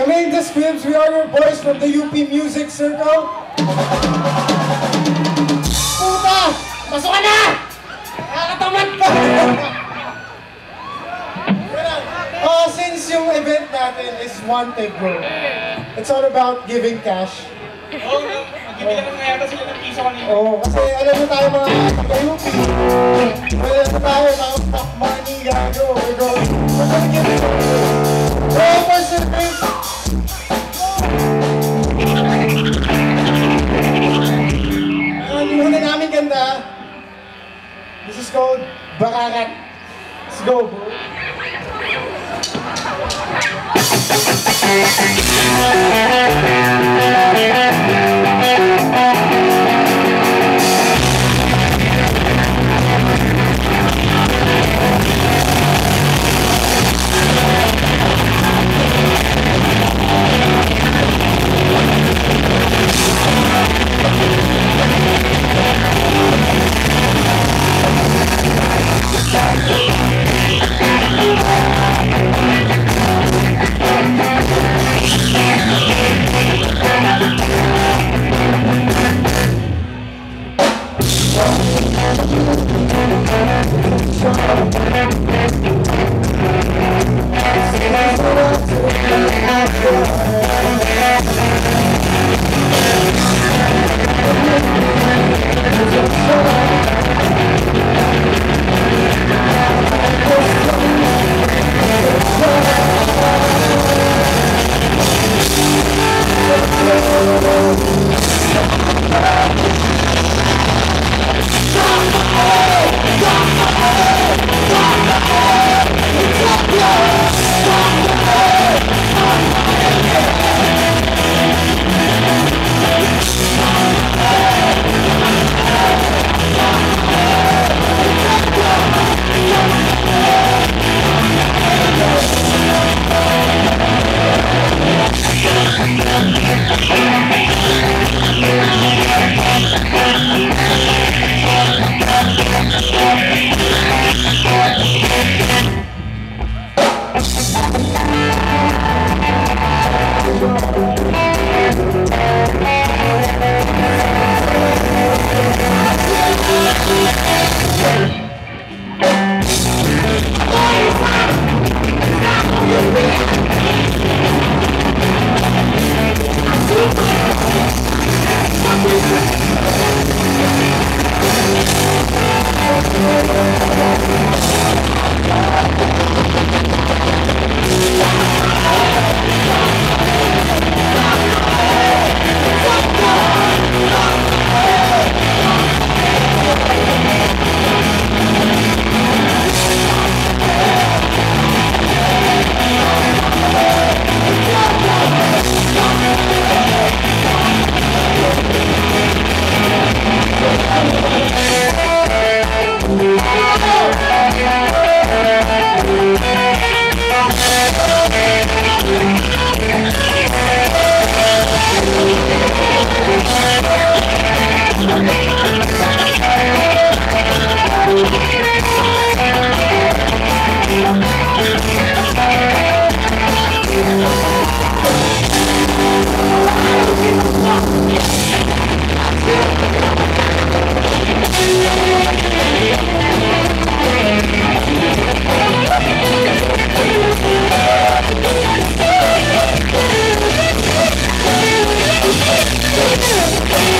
Kami the Squibs, we are your boys from the UP Music Circle. Puta! Pasok ka na! Nakakatamad pa! Oh, since yung event natin is one take bro, it's all about giving cash. Oo, magbibilang na yata sila ng piso kanina. Oo, kasi alam mo tayo mga taga-UP. Wala na tayo, mga stock money, gago. We're going, we're gonna give it all. So, for service, this is called Bakarat. Let's go, bro. Oh, my God.